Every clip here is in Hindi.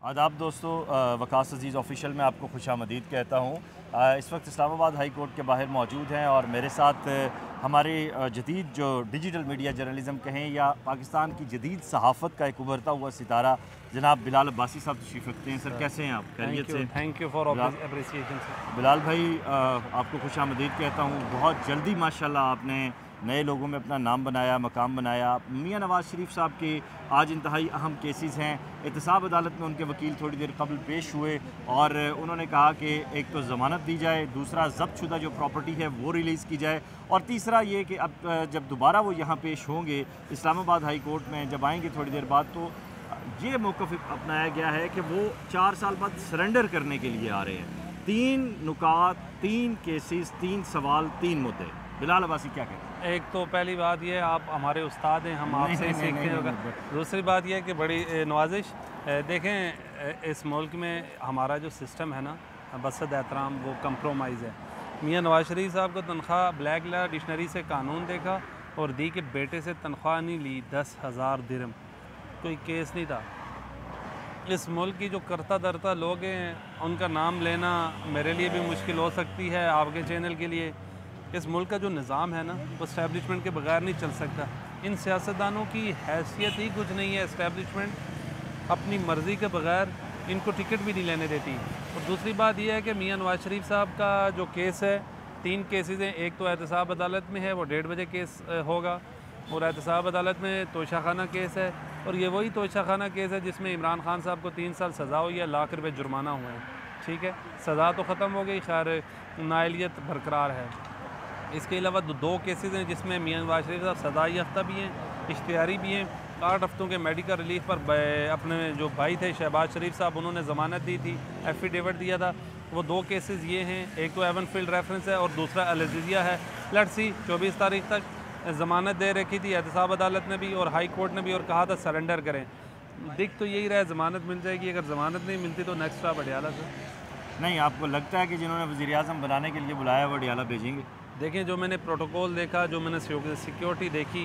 आदाब दोस्तों वकास अज़ीज़ ऑफिशियल में आपको खुश आमदीद कहता हूँ। इस वक्त इस्लामाबाद हाई कोर्ट के बाहर मौजूद हैं और मेरे साथ हमारे जदीद जो डिजिटल मीडिया जर्नलिज़म कहें या पाकिस्तान की जदीद सहाफ़त का एक उभरता हुआ सितारा जनाब बिलाल अब्बासी साहब तशरीफ़ रखते हैं। सर कैसे हैं आप? खैरियत से? Thank you for appreciation Bilal भाई आपको खुश आमदीद कहता हूँ। बहुत जल्दी माशाल्लाह आपने नए लोगों में अपना नाम बनाया, मकाम बनाया। मियाँ नवाज़ शरीफ साहब के आज इंतहाई अहम केसेस हैं। एहतसाब अदालत में उनके वकील थोड़ी देर कबल पेश हुए और उन्होंने कहा कि एक तो ज़मानत दी जाए, दूसरा जब्त शुदा जो प्रॉपर्टी है वो रिलीज़ की जाए और तीसरा ये कि अब जब दोबारा वो यहाँ पेश होंगे इस्लामाबाद हाई कोर्ट में, जब आएँगे थोड़ी देर बाद तो ये मौक़ अपनाया गया है कि वो चार साल बाद सरेंडर करने के लिए आ रहे हैं। तीन नुकात, तीन केसेस तीन सवाल, तीन मुद्दे। बिलाल अब्बासी क्या कहते हैं? एक तो पहली बात ये आप हमारे उस्ताद हैं हम आपसे ही सीखते हैं। दूसरी बात यह है कि बड़ी नवाजिश। देखें इस मुल्क में हमारा जो सिस्टम है ना बसद एहतराम वो कंप्रोमाइज़ है। मियाँ नवाज़ शरीफ साहब को तनख्वाह ब्लैक ला डिक्शनरी से कानून देखा और दी के बेटे से तनख्वाह नहीं ली दस हज़ार दिरम कोई केस नहीं था। इस मुल्क की जो करता दरता लोग हैं उनका नाम लेना मेरे लिए भी मुश्किल हो सकती है आपके चैनल के लिए। इस मुल्क का जो निज़ाम है ना, वो इस्टेबलिशमेंट के बगैर नहीं चल सकता। इन सियासतदानों की हैसियत ही कुछ नहीं है इस्टेबलिशमेंट अपनी मर्ज़ी के बगैर इनको टिकट भी नहीं लेने देती। और दूसरी बात यह है कि मियाँ नवाज़ शरीफ साहब का जो केस है, तीन केसेस हैं। एक तो एहतसाब अदालत में है, वो डेढ़ बजे केस होगा। और एहतसाब अदालत में तोशा खाना केस है। और ये वही तोशा खाना केस है जिसमें इमरान खान साहब को तीन साल सज़ा हुई है, लाख रुपये जुर्माना हुए हैं। ठीक है? सज़ा तो ख़त्म हो गई, खैर, नायलियत बरकरार है। इसके अलावा दो केसेस हैं जिसमें मियाँ नवाज़ शरीफ साहब सदाई हफ़्ता भी हैं इश्तियारी भी हैं। आठ हफ्तों के मेडिकल रिलीफ पर अपने जो भाई थे, शहबाज शरीफ साहब, उन्होंने ज़मानत दी थी एफिडेविट दिया था। वो दो केसेस ये हैं, एक तो एवन फ़ील्ड रेफरेंस है और दूसरा अलजिया है। लट सी चौबीस तारीख तक ज़मानत दे रखी थी एहतसाब अदालत ने भी और हाई कोर्ट ने भी और कहा था सरेंडर करें। दिख तो यही रहा है, ज़मानत मिल जाएगी। अगर ज़मानत नहीं मिलती तो नेक्स्ट आप अडियाला से। नहीं, आपको लगता है कि जिन्होंने वजी अजम बनाने के लिए बुलाया वो अडियाला भेजेंगे? देखें जो मैंने प्रोटोकॉल देखा जो मैंने सिक्योरिटी देखी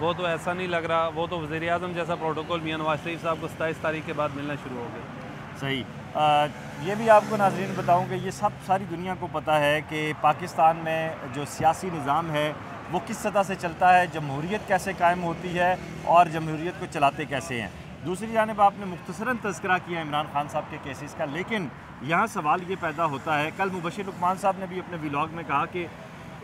वो तो ऐसा नहीं लग रहा वो तो वज़ी अजम जैसा प्रोटोकॉल मियाँ नवाज़ शरीफ साहब को सताईस तारीख के बाद मिलना शुरू हो गया। सही। आ, ये भी आपको नाजरीन बताऊँ कि ये सब सारी दुनिया को पता है कि पाकिस्तान में जो सियासी निज़ाम है वो किस सतह से चलता है जमहूरीत कैसे कायम होती है और जमहूरीत को चलाते कैसे हैं। दूसरी जानब आपने मुख्तसरा तस्करा किया इमरान खान साहब के केसेस का लेकिन यहाँ सवाल ये पैदा होता है कल मुबशिर लुकमान साहब ने भी अपने व्लॉग में कहा कि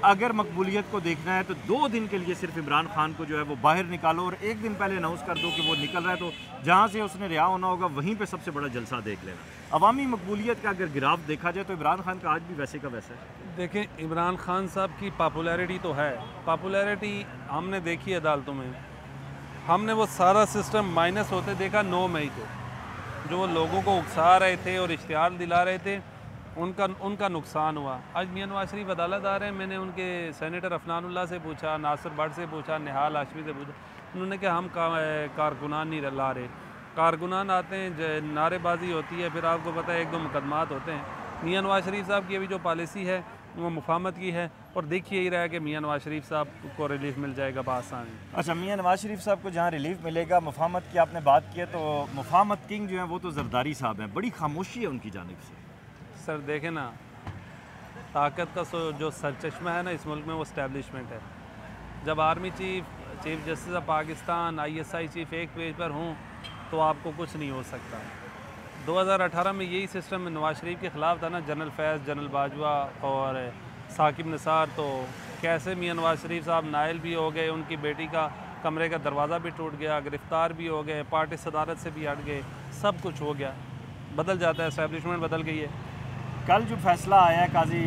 अगर मकबूलियत को देखना है तो दो दिन के लिए सिर्फ़ इमरान खान को जो है वो बाहर निकालो और एक दिन पहले अनाउंस कर दो कि वो निकल रहा है। तो जहाँ से उसने रिहा होना होगा, वहीं पर सबसे बड़ा जलसा देख लेना। अवामी मकबूलियत का अगर गिराव देखा जाए तो इमरान खान का आज भी वैसे का वैसा है। देखें, इमरान खान साहब की पॉपुलैरिटी तो है। पॉपुलैरिटी हमने देखी अदालतों में। हमने वो सारा सिस्टम माइनस होते देखा नौ मई को, जो वो लोगों को उकसा रहे थे और इश्तहार दिला रहे थे। उनका उनका नुकसान हुआ। आज मियाँ नवाज़ शरीफ अदालत आ रहे हैं। मैंने उनके सेनेटर अफनानुल्लाह से पूछा नासिर भट्ट से पूछा निहाल आशमी से पूछा। उन्होंने कहा हम का, कारकुनान नहीं ला रहे। कारकुनान आते हैं नारेबाजी होती है फिर आपको पता है एक दो मुकदमात होते हैं। मियाँ नवाज़ शरीफ साहब की अभी जो पॉलिसी है वो मुफामत की है। और देख यही रहा है कि मियाँ नवाज़ शरीफ साहब को रिलीफ मिल जाएगा बासानी अच्छा मियाँ नवाज़ शरीफ साहब को जहाँ रिलीफ मिलेगा मुफामत की आपने बात की है तो मुफामत किंग जो है वो तो जरदारी साहब हैं। बड़ी खामोशी है उनकी जानब से। सर देखें ना, ताकत का जो सरचश्मा है ना इस मुल्क में, वो स्टैब्लिशमेंट है। जब army chief chief justice of Pakistan ISI chief एक पेज पर हों तो आपको कुछ नहीं हो सकता। 2018 में यही सिस्टम नवाज़ शरीफ के ख़िलाफ़ था ना जनरल फैज़ जनरल बाजवा और साकिब निसार तो कैसे मियाँ नवाज़ शरीफ साहब नायल भी हो गए, उनकी बेटी का कमरे का दरवाज़ा भी टूट गया, गिरफ़्तार भी हो गए, पार्टी सदारत से भी हट गए, सब कुछ हो गया। बदल जाता है इस्टेबलिशमेंट बदल गई है। कल जो फैसला आया Qazi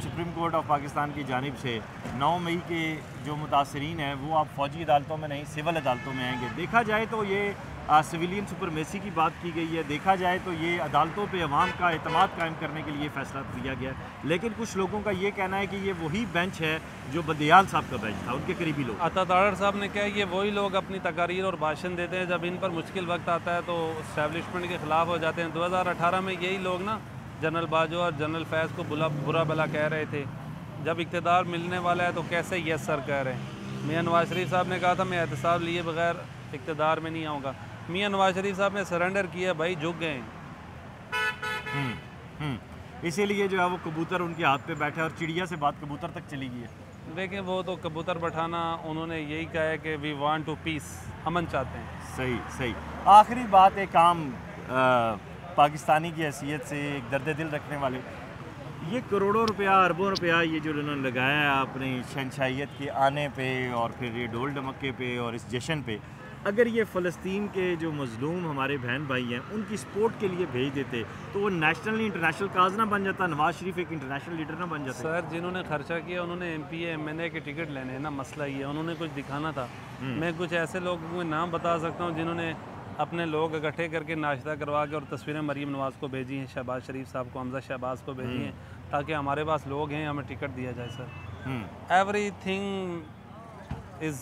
supreme court of Pakistan की जानब से 9 मई के जो मुतासरीन हैं, वो आप फ़ौजी अदालतों में नहीं, सिविल अदालतों में आएँगे। देखा जाए तो ये सिविलियन सुपरमेसी की बात की गई है। देखा जाए तो ये अदालतों पे अवाम का अतमाद कायम करने के लिए फ़ैसला लिया गया लेकिन कुछ लोगों का ये कहना है कि ये वही बेंच है जो बदयाल साहब का बेंच था, उनके करीबी लोग। अता साहब ने कहा ये वही लोग अपनी तकारीर और भाषण देते हैं। जब इन पर मुश्किल वक्त आता है तो इस्टेबलिशमेंट के ख़िलाफ़ हो जाते हैं। दो हज़ार अठारह में यही लोग ना जनरल बाजो और जनरल फैज़ को बुला बुरा भला कह रहे थे। जब इकतदार मिलने वाला है तो कैसे यस सर कह रहे हैं? मियाँ नवाज़ शरीफ साहब ने कहा था मैं एहतसाब लिए बगैर इकतदार में नहीं आऊँगा। मियाँ नवाज़ शरीफ साहब ने सरेंडर किया भाई झुक गए हम्म, हम्म। इसीलिए जो है वो कबूतर उनके हाथ पे बैठा है और चिड़िया से बात कबूतर तक चली गई है। देखें वो तो कबूतर बैठाना उन्होंने यही कहा है कि वी वांट टू पीस अमन चाहते हैं। सही सही। आखिरी बात एक आम पाकिस्तानी की हैसियत से एक दर्द दिल रखने वाले। ये करोड़ों रुपया अरबों रुपया ये जो उन्होंने लगाया है अपनी शहनशाहियत के आने पे और फिर ये ढोल ढमक्के पे और इस जश्न पे अगर ये फ़लस्तीन के जो मज़लूम हमारे बहन भाई हैं उनकी सपोर्ट के लिए भेज देते तो वो नेशनल इंटरनेशनल काज ना बन जाता नवाज़ शरीफ एक इंटरनेशनल लीडर ना बन जाता। सर जिन्होंने खर्चा किया उन्होंने M P M N A के टिकट लेने हैं ना मसला ये है उन्होंने कुछ दिखाना था। मैं कुछ ऐसे लोगों के नाम बता सकता हूँ जिन्होंने अपने लोग इकट्ठे करके नाश्ता करवा के और तस्वीरें मरीम नवाज़ को भेजी हैं शहबाज शरीफ साहब को हमजा शहबाज को भेजी हैं ताकि हमारे पास लोग हैं हमें टिकट दिया जाए sir. Hmm. Everything is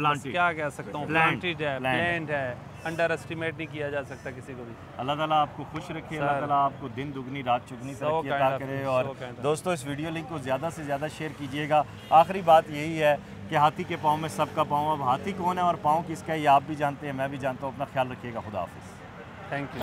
क्या कह सकता हूँ प्लान प्लांटेड है प्लांट है। अंडर एस्टिमेट नहीं किया जा सकता किसी को भी। अल्लाह ताला आपको खुश रखे अल्लाह सर। ताला आपको दिन दुगनी रात चुगनी तरक्की kind अता करे और दोस्तों इस वीडियो लिंक को ज़्यादा से ज़्यादा शेयर कीजिएगा। आखिरी बात यही है कि हाथी के पाँव में सबका पाँव अब हाथी कौन है और पाँव किसका है ये आप भी जानते हैं मैं भी जानता हूँ अपना ख्याल रखिएगा। खुदा हाफिज़। Thank you